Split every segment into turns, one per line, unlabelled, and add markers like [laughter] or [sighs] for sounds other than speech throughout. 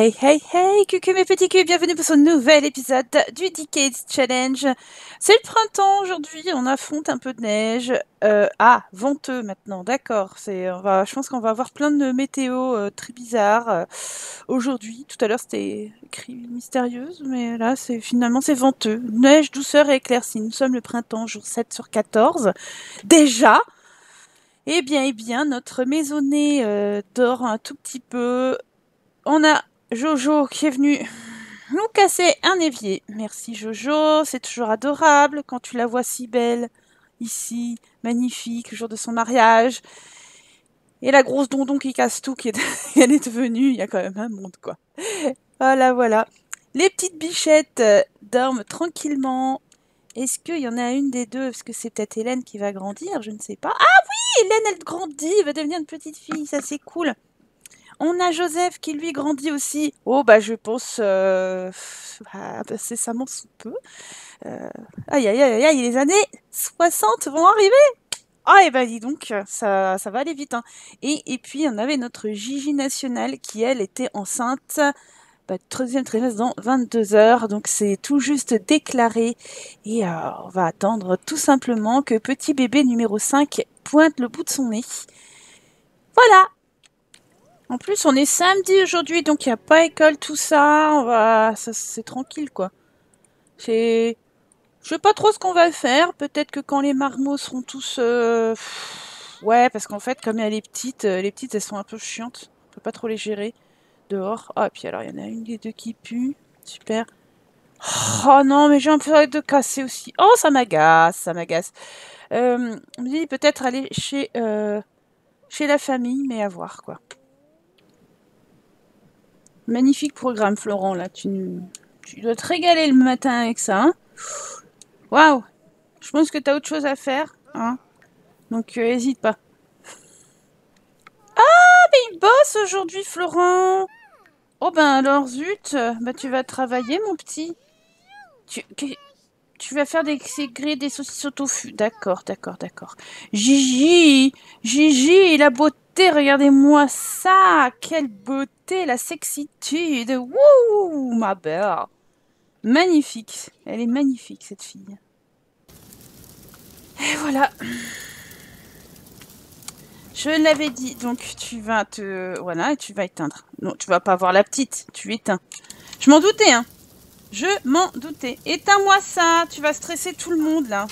Hey hey hey, coucou mes petits culs, bienvenue pour ce nouvel épisode du Decades Challenge. C'est le printemps aujourd'hui, on affronte un peu de neige. Euh, ah, venteux maintenant, d'accord. Je pense qu'on va avoir plein de météo euh, très bizarres euh, aujourd'hui. Tout à l'heure c'était écrit mystérieuse, mais là c'est finalement c'est venteux. Neige, douceur et éclaircie. Nous sommes le printemps, jour 7 sur 14. Déjà, eh bien, eh bien, notre maisonnée dort un tout petit peu. On a Jojo qui est venu nous casser un évier. Merci Jojo, c'est toujours adorable quand tu la vois si belle ici, magnifique, le jour de son mariage. Et la grosse dondon qui casse tout, qui est, [laughs] elle est devenue, il y a quand même un monde quoi. Voilà, voilà. Les petites bichettes dorment tranquillement. Est-ce qu'il y en a une des deux? Parce que c'est peut-être Hélène qui va grandir, je ne sais pas. Ah oui, Hélène, elle grandit, elle va devenir une petite fille, ça c'est cool. On a Joseph qui lui grandit aussi. Oh bah je pense euh, bah, incessamment sous peu. Euh, aïe aïe aïe aïe, les années 60 vont arriver. Ah et bah dis donc, ça, ça va aller vite. Hein. Et, et puis on avait notre Gigi nationale qui elle était enceinte. Bah, troisième trimestre dans 22 heures, donc c'est tout juste déclaré. Et euh, on va attendre tout simplement que petit bébé numéro 5 pointe le bout de son nez. Voilà, en plus, on est samedi aujourd'hui, donc il n'y a pas école, tout ça. On va, c'est tranquille, quoi. C'est, je sais pas trop ce qu'on va faire. Peut-être que quand les marmots seront tous, euh, ouais, parce qu'en fait, comme elle est petite, euh, les petites, elles sont un peu chiantes. On peut pas trop les gérer dehors. Ah, et puis alors, il y en a une des deux qui pue. Super. Oh non, mais j'ai un peu de casser aussi. Oh, ça m'agace, ça m'agace. On me dit peut-être aller chez, euh, chez la famille, mais à voir, quoi. Magnifique programme, Florent, là. Tu, dois te régaler le matin avec ça. Hein Waouh Je pense que tu as autre chose à faire. Hein Donc, euh, pas. Ah, mais il bosse aujourd'hui, Florent Oh ben alors, zut Bah tu vas travailler, mon petit. Tu, tu vas faire des grillés des saucisses au tofu. D'accord, d'accord, d'accord. Gigi Gigi, la beauté regardez-moi ça Quelle beauté, la sexitude Wouh, ma belle Magnifique Elle est magnifique, cette fille. Et voilà Je l'avais dit, donc tu vas te... Voilà, et tu vas éteindre. Non, tu vas pas voir la petite, tu éteins. Je m'en doutais, hein Je m'en doutais. Éteins-moi ça Tu vas stresser tout le monde, là.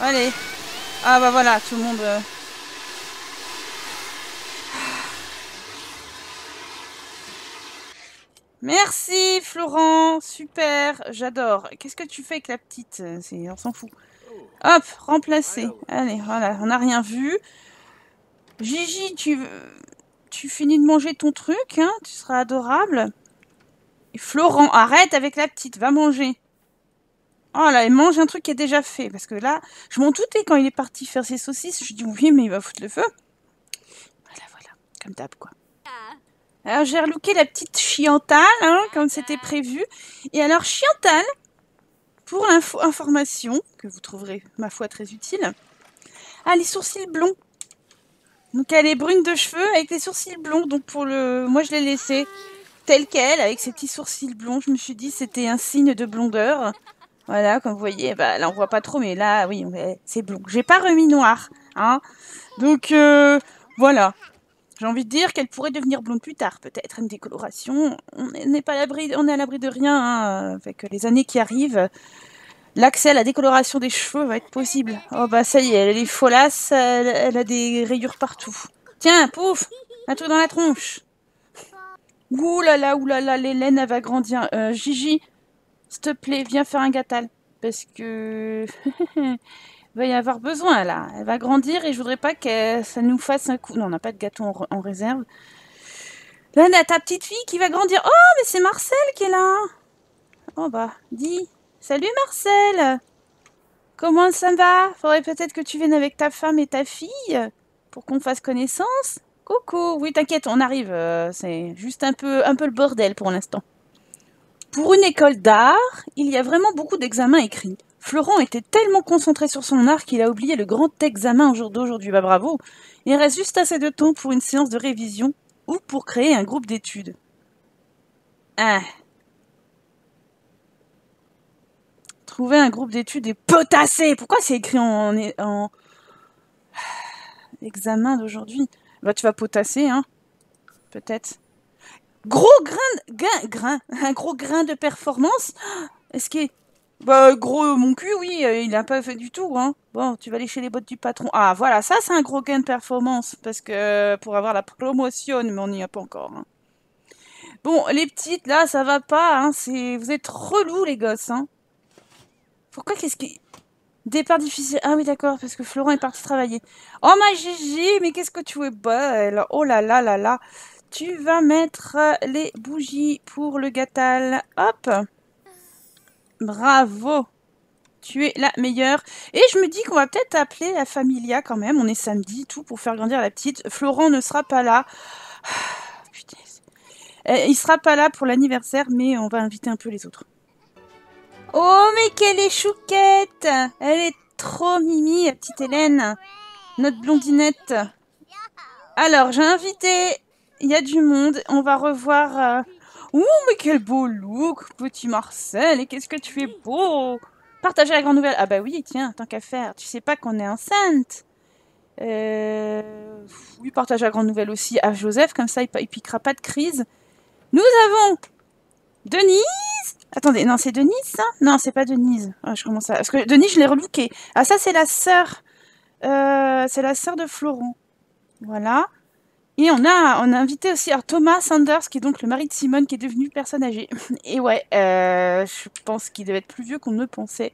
Allez. Ah bah voilà, tout le monde... Euh... Merci Florent, super, j'adore. Qu'est-ce que tu fais avec la petite C'est, On s'en fout. Hop, remplacer. Allez, voilà, on n'a rien vu. Gigi, tu, tu finis de manger ton truc, hein tu seras adorable. Florent, arrête avec la petite, va manger. Oh là, il mange un truc qui est déjà fait. Parce que là, je m'en doutais quand il est parti faire ses saucisses. Je dis oui, mais il va foutre le feu. Voilà, voilà, comme d'hab, quoi. Alors j'ai relooké la petite Chiantale, hein, comme c'était prévu. Et alors Chiantale, pour l'information, que vous trouverez, ma foi, très utile, a les sourcils blonds. Donc elle est brune de cheveux avec les sourcils blonds. Donc pour le, moi je l'ai laissé tel quel avec ses petits sourcils blonds. Je me suis dit c'était un signe de blondeur. Voilà, comme vous voyez, bah, là on voit pas trop, mais là oui, c'est blond. J'ai pas remis noir, hein. Donc euh, voilà. J'ai envie de dire qu'elle pourrait devenir blonde plus tard, peut-être une décoloration. On n'est pas à l'abri, on est à l'abri de rien hein, avec les années qui arrivent. L'accès à la décoloration des cheveux va être possible. Oh bah ça y est, elle est folasse, elle, elle a des rayures partout. Tiens, pouf, un truc dans la tronche. Ouh là là, ouh là là, l'Hélène, elle va grandir. Euh, Gigi, s'il te plaît, viens faire un gâtal. Parce que... [laughs] va y avoir besoin là. Elle va grandir et je voudrais pas que ça nous fasse un coup. Non, on n'a pas de gâteau en, réserve. Là, a ta petite fille qui va grandir. Oh, mais c'est Marcel qui est là. Oh bah, dis. Salut Marcel. Comment ça va? Faudrait peut-être que tu viennes avec ta femme et ta fille pour qu'on fasse connaissance. Coucou. Oui, t'inquiète, on arrive. Euh, c'est juste un peu, un peu le bordel pour l'instant. Pour une école d'art, il y a vraiment beaucoup d'examens écrits. Florent était tellement concentré sur son art qu'il a oublié le grand examen au jour d'aujourd'hui. Bah bravo Il reste juste assez de temps pour une séance de révision ou pour créer un groupe d'études. Ah. Trouver un groupe d'études et potasser. Pourquoi c'est écrit en, en... [sighs] examen d'aujourd'hui? Bah tu vas potasser, hein Peut-être. Gros grain, grain, [laughs] un gros grain de performance? Est-ce qu'il bah, gros, mon cul, oui, euh, il n'a pas fait du tout, hein. Bon, tu vas lécher les bottes du patron. Ah, voilà, ça, c'est un gros gain de performance, parce que pour avoir la promotion, mais on n'y a pas encore, hein. Bon, les petites, là, ça va pas, hein. Vous êtes relous, les gosses, hein. Pourquoi, qu'est-ce qui... Départ difficile. Ah oui, d'accord, parce que Florent est parti travailler. Oh, ma Gigi, mais qu'est-ce que tu es belle Oh là là là là Tu vas mettre les bougies pour le gâtal. Hop Bravo Tu es la meilleure. Et je me dis qu'on va peut-être appeler la familia quand même. On est samedi, tout, pour faire grandir la petite. Florent ne sera pas là. putain. Euh, il sera pas là pour l'anniversaire, mais on va inviter un peu les autres. Oh, mais quelle est chouquette Elle est trop mimi, petite Hélène. Notre blondinette. Alors, j'ai invité... Il y a du monde. On va revoir... Euh, Ouh, mais quel beau look, petit Marcel, et qu'est-ce que tu es beau Partager la grande nouvelle. Ah bah oui, tiens, tant qu'à faire, tu sais pas qu'on est enceinte euh... Oui, partage la grande nouvelle aussi à Joseph, comme ça il, il piquera pas de crise. Nous avons Denise Attendez, non, c'est Denise, ça? Non, c'est pas Denise. Ah, je commence à... Parce que Denise, je l'ai relooké. Ah, ça, c'est la sœur. Euh, c'est la sœur de Florent. Voilà. Et on a, on a invité aussi Thomas Sanders, qui est donc le mari de Simone, qui est devenu personne âgée. [laughs] Et ouais, euh, je pense qu'il devait être plus vieux qu'on ne pensait.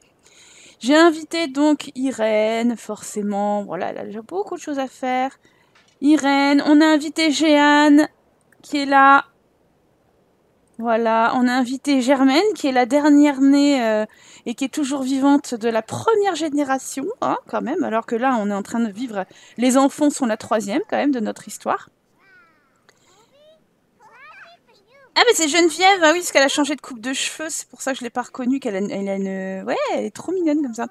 J'ai invité donc Irène, forcément. Voilà, elle a déjà beaucoup de choses à faire. Irène, on a invité Jeanne, qui est là. Voilà, on a invité Germaine, qui est la dernière née euh, et qui est toujours vivante de la première génération, hein, quand même, alors que là, on est en train de vivre... Les enfants sont la troisième, quand même, de notre histoire. Ah mais c'est Geneviève, ah oui, parce qu'elle a changé de coupe de cheveux, c'est pour ça que je l'ai pas reconnue, qu'elle a, elle a une... Ouais, elle est trop mignonne comme ça.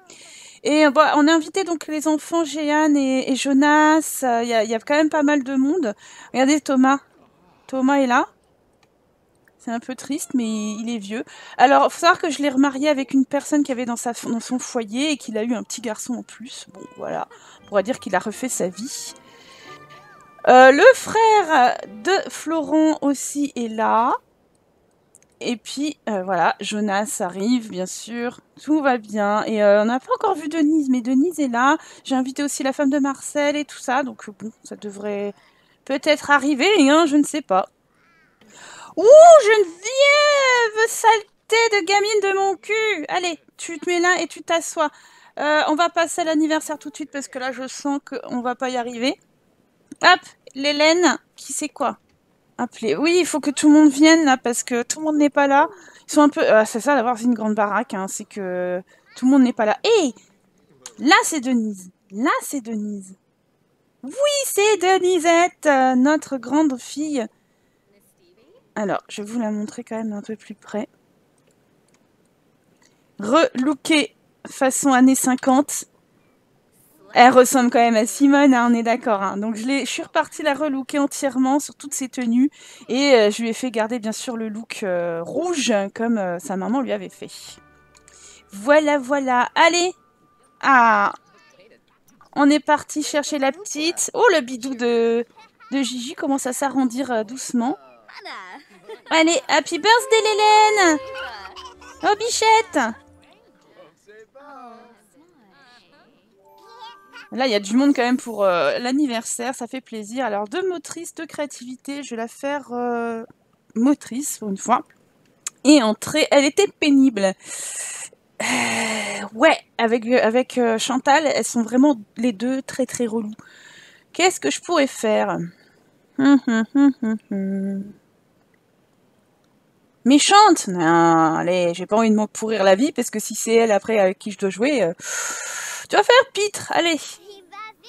Et bon, on a invité donc les enfants Jeanne et, Jonas, il y, a, y, a, quand même pas mal de monde. Regardez Thomas, Thomas est là. C'est un peu triste, mais il est vieux. Alors, faut savoir que je l'ai remarié avec une personne qui avait dans son foyer et qu'il a eu un petit garçon en plus. Bon, voilà, on pourrait dire qu'il a refait sa vie. Euh, le frère de Florent aussi est là. Et puis, euh, voilà, Jonas arrive, bien sûr. Tout va bien. Et euh, on n'a pas encore vu Denise, mais Denise est là. J'ai invité aussi la femme de Marcel et tout ça. Donc, bon, ça devrait peut-être arriver, hein, je ne sais pas. Ouh, Geneviève Saleté de gamine de mon cul Allez, tu te mets là et tu t'assois. on va passer à l'anniversaire tout de suite parce que là, je sens qu'on va pas y arriver. Hop, l'Hélène, qui c'est quoi? Appeler. Oui, il faut que tout le monde vienne là parce que tout le monde n'est pas là. Ils sont un peu. Euh, c'est ça d'avoir une grande baraque, hein, c'est que tout le monde n'est pas là. Hé Là, c'est Denise. Là, c'est Denise. Oui, c'est Denisette, euh, notre grande fille. Alors, je vais vous la montrer quand même un peu plus près. Relookée façon années 50. Elle ressemble quand même à Simone, hein, on est d'accord. Hein. Donc je, suis repartie la relooker entièrement sur toutes ses tenues. Et euh, je lui ai fait garder bien sûr le look euh, rouge, comme euh, sa maman lui avait fait. Voilà, voilà. Allez Ah On est parti chercher la petite. Oh, le bidou de Gigi commence à s'arrondir doucement. Allez, happy birthday l'Hélène Oh, bichette Là, il y a du monde quand même pour euh, l'anniversaire, ça fait plaisir. Alors, deux motrices, de créativité, je vais la faire euh, motrice pour une fois. Et entrée, elle était pénible. Euh, ouais, avec, avec Chantal, elles sont vraiment les deux très très relous. Qu'est-ce que je pourrais faire? Hum, hum, hum, Méchante Non, allez, j'ai pas envie de m'en pourrir la vie, parce que si c'est elle après avec qui je dois jouer... tu vas faire pitre, allez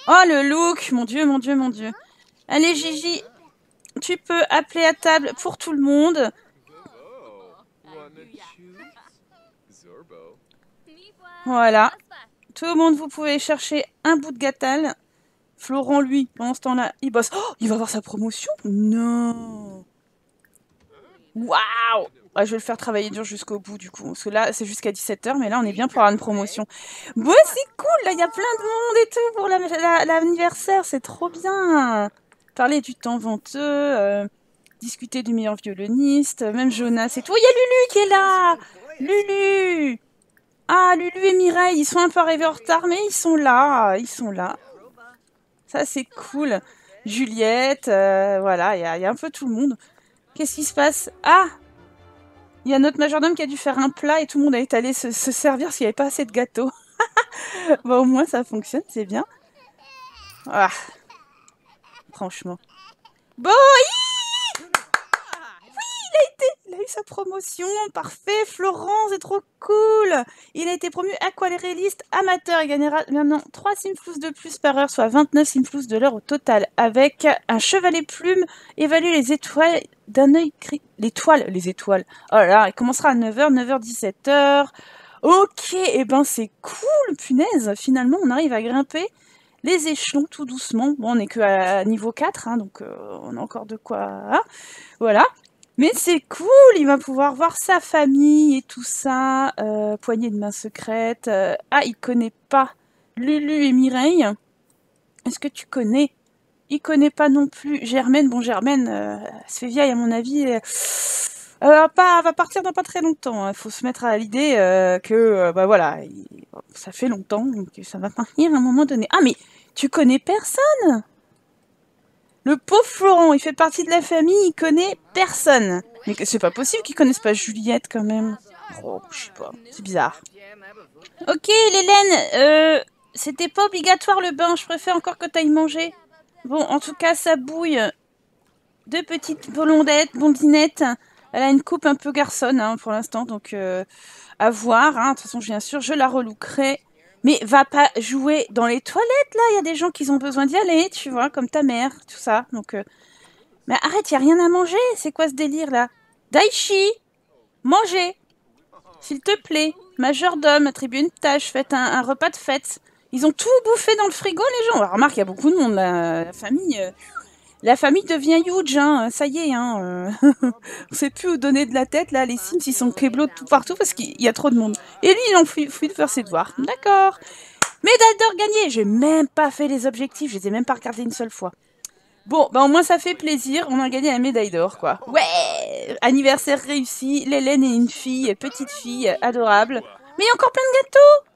Oh, le look Mon Dieu, mon Dieu, mon Dieu. Allez, Gigi, tu peux appeler à table pour tout le monde. Voilà. Tout le monde, vous pouvez chercher un bout de gâtal. Florent, lui, pendant ce temps-là, il bosse. Oh, il va avoir sa promotion? Non Waouh Je vais le faire travailler dur jusqu'au bout, du coup. Parce que là, c'est jusqu'à 17h, mais là, on est bien pour avoir une promotion. Bon, c'est cool Là, il y a plein de monde et tout pour l'anniversaire. c'est trop bien Parler du temps venteux, euh, discuter du meilleur violoniste, même Jonas et tout. Il y a Lulu qui est là Lulu Ah, Lulu et Mireille, ils sont un peu arrivés en retard, mais ils sont là. Ils sont là. Ça, c'est cool. Juliette, euh, voilà, il y, a un peu tout le monde. Qu'est-ce qui se passe? Ah Il y a notre majordome qui a dû faire un plat et tout le monde a été allé se, servir parce qu'il n'y avait pas assez de gâteaux. [laughs] bon, au moins ça fonctionne, c'est bien. Ah. Franchement. Bon, il a eu sa promotion, parfait. Florent, c'est trop cool. Il a été promu aquarelliste amateur. Il gagnera maintenant 3 simflous de plus par heure, soit 29 simflous de l'heure au total. Avec un chevalet plume, évalue les étoiles d'un œil cri... Les toiles, les étoiles. Oh là là, il commencera à 9h, 9h, 17h. Ok, et eh ben c'est cool, punaise. Finalement, on arrive à grimper les échelons tout doucement. Bon, on n'est que à niveau 4, hein, donc euh, on a encore de quoi... Hein. voilà. Mais c'est cool, il va pouvoir voir sa famille et tout ça. Euh, poignée de main secrète. Euh, ah, il connaît pas Lulu et Mireille. Est-ce que tu connais Il connaît pas non plus Germaine. Bon, Germaine, euh, elle se fait vieille à mon avis. Elle va, pas, va partir dans pas très longtemps. Il hein. faut se mettre à l'idée que, bah voilà, ça fait longtemps, donc ça va partir à un moment donné. Ah, mais tu connais personne? Le pauvre Florent, il fait partie de la famille, il connaît personne. Mais c'est pas possible qu'il connaisse pas Juliette quand même. Oh, je sais pas, c'est bizarre. Ok, Lélène, euh, c'était pas obligatoire le bain, je préfère encore que t'ailles manger. Bon, en tout cas, ça bouille. Deux petites blondettes, blondinettes. Elle a une coupe un peu garçonne hein, pour l'instant, donc euh, à voir. Hein. De toute façon, bien sûr, je la relookerai mais va pas jouer dans les toilettes, là. Il y a des gens qui ont besoin d'y aller, tu vois, comme ta mère, tout ça. Donc, euh, Mais arrête, il a rien à manger. C'est quoi ce délire, là? Daichi Mangez S'il te plaît. Majordome, attribue une tâche, faites un, repas de fête. Ils ont tout bouffé dans le frigo, les gens. Alors, remarque, il y a beaucoup de monde, la, famille. Euh, la famille devient huge, hein. ça y est. Hein. Euh. [laughs] on sait plus où donner de la tête. Là, les Sims, ils sont kéblos tout partout parce qu'il y a trop de monde. Et lui, il en fuit, de faire ses devoirs. D'accord. Médaille d'or gagnée. J'ai même pas fait les objectifs. Je les ai même pas regardés une seule fois. Bon, bah au moins ça fait plaisir. On a gagné la médaille d'or, quoi. Ouais Anniversaire réussi. L'Hélène est une fille, petite fille, adorable. Mais il y a encore plein de gâteaux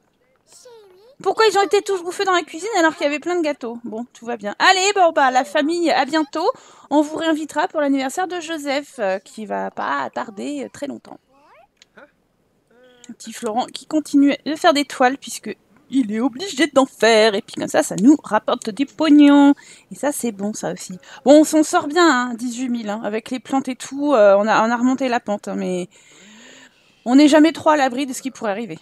pourquoi ils ont été tous bouffés dans la cuisine alors qu'il y avait plein de gâteaux? Bon, tout va bien. Allez, bon bah la famille, à bientôt. On vous réinvitera pour l'anniversaire de Joseph, euh, qui va pas tarder euh, très longtemps. petit Florent qui continue de faire des toiles puisque il est obligé d'en faire. Et puis comme ça, ça nous rapporte des pognons. Et ça, c'est bon, ça aussi. Bon, on s'en sort bien, hein, 18 000. Hein, avec les plantes et tout, euh, on, a, on a remonté la pente. Hein, mais on n'est jamais trop à l'abri de ce qui pourrait arriver.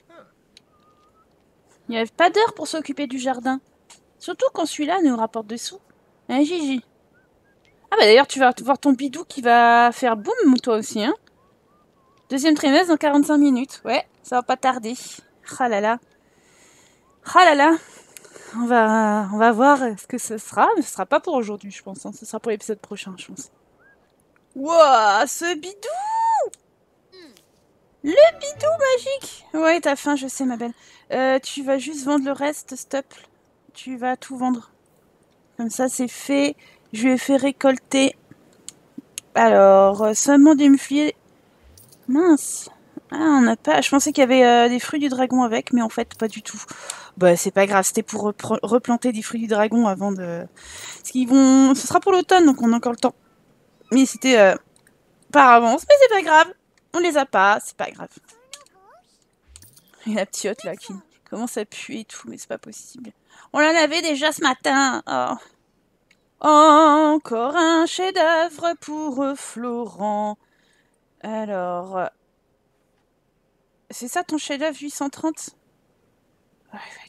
Il n'y avait pas d'heure pour s'occuper du jardin. Surtout quand celui-là nous rapporte des sous. Hein, Gigi? Ah bah d'ailleurs, tu vas voir ton bidou qui va faire boum, toi aussi, hein Deuxième trimestre dans 45 minutes. Ouais, ça va pas tarder. Ah là là. Ah là là. On va, on va voir ce que ce sera. Mais ce sera pas pour aujourd'hui, je pense. Hein. Ce sera pour l'épisode prochain, je pense. Wouah, ce bidou le bidou magique Ouais, t'as faim, je sais, ma belle. Euh, tu vas juste vendre le reste, stop. Tu vas tout vendre. Comme ça, c'est fait. Je lui ai récolter. Alors, euh, seulement des mufliers. Mince. Ah, on n'a pas. Je pensais qu'il y avait euh, des fruits du dragon avec, mais en fait, pas du tout. Bah, c'est pas grave. C'était pour replanter des fruits du dragon avant de. Ce qu'ils vont. Ce sera pour l'automne, donc on a encore le temps. Mais c'était par avance, mais c'est pas grave. On les a pas, c'est pas grave. La petite là qui commence à puer et tout, mais c'est pas possible. On la avait déjà ce matin. Oh. Encore un chef-d'œuvre pour Florent. Alors, c'est ça ton chef-d'œuvre 830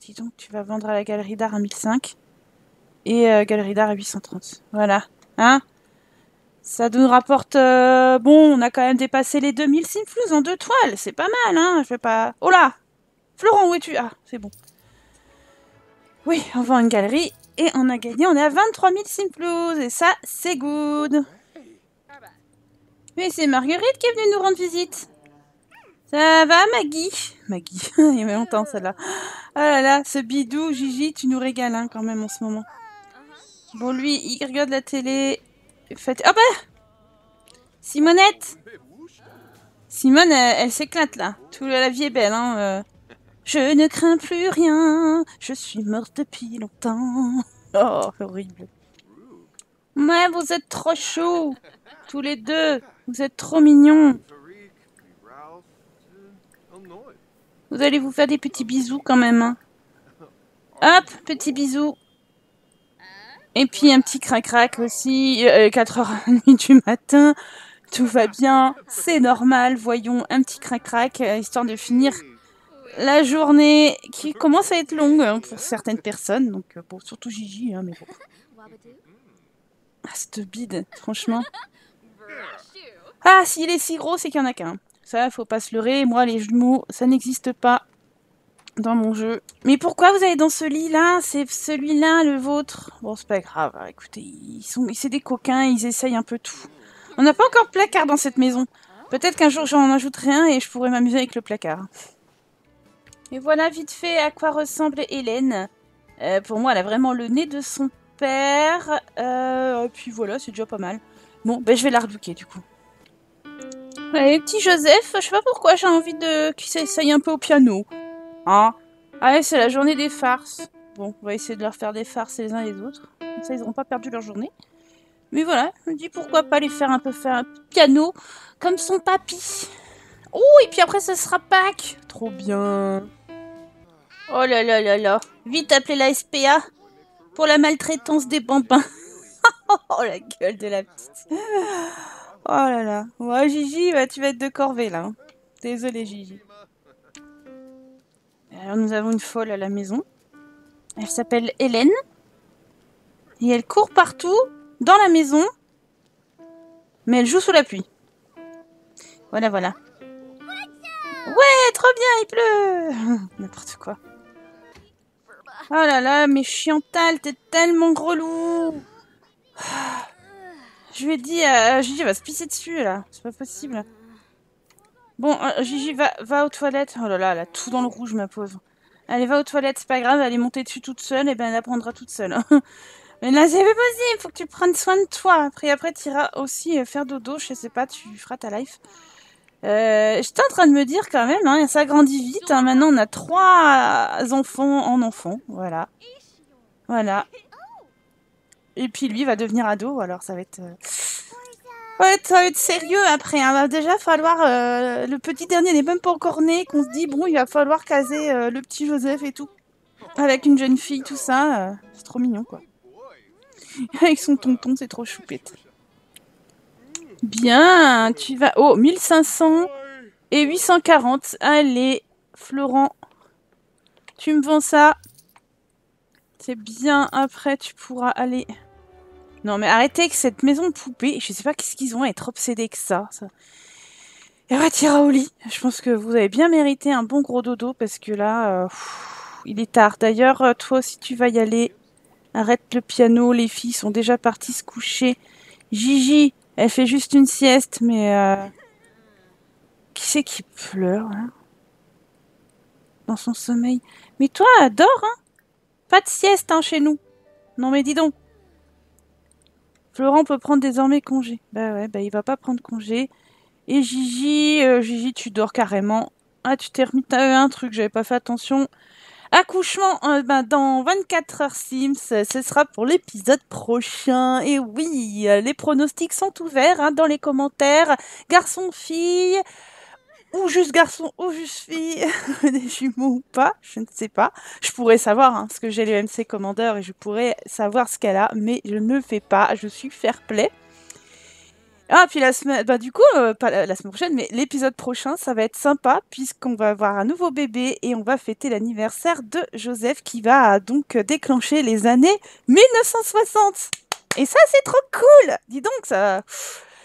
Dis donc, tu vas vendre à la galerie d'art à 1005 et euh, galerie d'art à 830. Voilà. Hein? Ça nous rapporte... Euh, bon, on a quand même dépassé les 2000 simflous en deux toiles. C'est pas mal, hein? Je vais pas... Oh là Florent, où es-tu? Ah, c'est bon. Oui, on vend une galerie et on a gagné. On est à 23 000 simflous et ça, c'est good. Oui, c'est Marguerite qui est venue nous rendre visite. Ça va, Maggie? Maggie, [laughs] il y a longtemps, celle-là. Oh là là, ce bidou, Gigi, tu nous régales hein, quand même en ce moment. Bon, lui, il regarde la télé. Fait... Oh bah Simonette Simone, elle, s'éclate là. Toute la vie est belle, hein. Euh. Je ne crains plus rien. Je suis morte depuis longtemps. Oh, horrible. Mais vous êtes trop chou. Tous les deux. Vous êtes trop mignons. Vous allez vous faire des petits bisous quand même. Hein. Hop, petit bisou. Et puis un petit crac-crac aussi. 4h30 euh, du matin. Tout va bien. C'est normal. Voyons un petit crac-crac. Euh, histoire de finir la journée qui commence à être longue hein, pour certaines personnes. Donc, euh, bon, surtout Gigi, hein, mais bon. Ah, cette bide, franchement. Ah, s'il est si gros, c'est qu'il y en a qu'un. Ça, faut pas se leurrer. Moi, les jumeaux, ça n'existe pas dans mon jeu. Mais pourquoi vous allez dans ce lit-là? C'est celui-là, le vôtre? Bon, c'est pas grave. Écoutez, ils sont, c'est des coquins, ils essayent un peu tout. On n'a pas encore de placard dans cette maison. Peut-être qu'un jour j'en ajouterai un et je pourrai m'amuser avec le placard. Et voilà vite fait à quoi ressemble Hélène. Euh, pour moi, elle a vraiment le nez de son père. Euh, et puis voilà, c'est déjà pas mal. Bon, ben je vais la du coup. Allez, petit Joseph, je sais pas pourquoi j'ai envie de qu'il s'essaye un peu au piano. Hein? Allez, c'est la journée des farces. Bon, on va essayer de leur faire des farces les uns les autres. Comme ça, ils n'auront pas perdu leur journée. Mais voilà, je me dis pourquoi pas les faire un peu faire un piano comme son papy. Oh, et puis après, ça sera Pâques. Trop bien. Oh là là là là. Vite appeler la SPA pour la maltraitance des bambins. [laughs] oh la gueule de la petite. Oh là là. Ouais, Gigi, bah, tu vas être de corvée là. Hein. Désolée, Gigi. Alors, nous avons une folle à la maison. Elle s'appelle Hélène. Et elle court partout dans la maison. Mais elle joue sous la pluie. Voilà, voilà. Ouais, trop bien, il pleut [laughs] N'importe quoi. Oh là là, mais Chiantal, t'es tellement relou je lui ai dit, euh, Gigi va se pisser dessus là, c'est pas possible. Bon, euh, Gigi va, va aux toilettes. Oh là là, elle a tout dans le rouge, ma pauvre. Allez, va aux toilettes, c'est pas grave, elle est montée dessus toute seule, et ben elle apprendra toute seule. [laughs] Mais là, c'est pas possible, faut que tu prennes soin de toi. Après, après, tu iras aussi euh, faire dodo, je sais pas, tu feras ta life. Euh, J'étais en train de me dire quand même, hein, ça grandit vite. Hein. Maintenant, on a trois enfants en enfants, voilà. Voilà. Et puis lui va devenir ado, alors ça va être... Euh, ça va être sérieux après. Hein. Va déjà falloir... Euh, le petit dernier n'est même pas encore né, qu'on se dit, bon, il va falloir caser euh, le petit Joseph et tout. Avec une jeune fille, tout ça. c'est trop mignon, quoi. [laughs] Avec son tonton, c'est trop choupette. Bien, tu vas... Oh, 1500 et 840. Allez, Florent, tu me vends ça. C'est bien, après tu pourras aller... Non, mais arrêtez avec cette maison poupée. Je sais pas qu'est-ce qu'ils ont à être obsédés que ça. ça. Et retira au lit. Je pense que vous avez bien mérité un bon gros dodo parce que là, euh, il est tard. D'ailleurs, euh, toi aussi, tu vas y aller. Arrête le piano. Les filles sont déjà parties se coucher. Gigi, elle fait juste une sieste, mais... Euh, qui c'est qui pleure hein? Dans son sommeil. Mais toi, dors, hein? Pas de sieste, hein, chez nous. Non mais dis donc. Florent peut prendre désormais congé. Bah ouais, bah il va pas prendre congé. Et Gigi, euh, Gigi, tu dors carrément. Ah, tu t'es remis à un truc, j'avais pas fait attention. Accouchement euh, bah, dans 24 heures Sims, ce sera pour l'épisode prochain. Et oui, les pronostics sont ouverts hein, dans les commentaires. Garçon, fille, ou juste garçon ou juste fille, [laughs] des jumeaux ou pas, je ne sais pas. Je pourrais savoir, hein, parce que j'ai le MC Commander et je pourrais savoir ce qu'elle a, mais je ne le fais pas, je suis fair play. Ah, puis la semaine, bah du coup, euh, pas la, semaine prochaine, mais l'épisode prochain, ça va être sympa, puisqu'on va avoir un nouveau bébé et on va fêter l'anniversaire de Joseph qui va donc déclencher les années 1960. Et ça, c'est trop cool Dis donc, ça,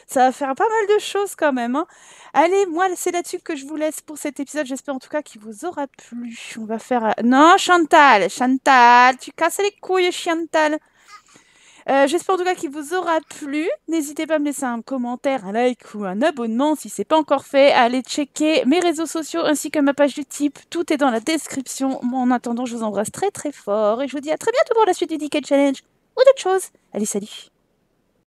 ça va faire pas mal de choses quand même. Hein. Allez, moi, c'est là-dessus que je vous laisse pour cet épisode. J'espère en tout cas qu'il vous aura plu. On va faire... Non, Chantal, Chantal, tu casses les couilles, Chantal. Euh, J'espère en tout cas qu'il vous aura plu. N'hésitez pas à me laisser un commentaire, un like ou un abonnement si c'est pas encore fait. Allez checker mes réseaux sociaux ainsi que ma page du type. Tout est dans la description. En attendant, je vous embrasse très très fort et je vous dis à très bientôt pour la suite du DK Challenge ou d'autres choses. Allez, salut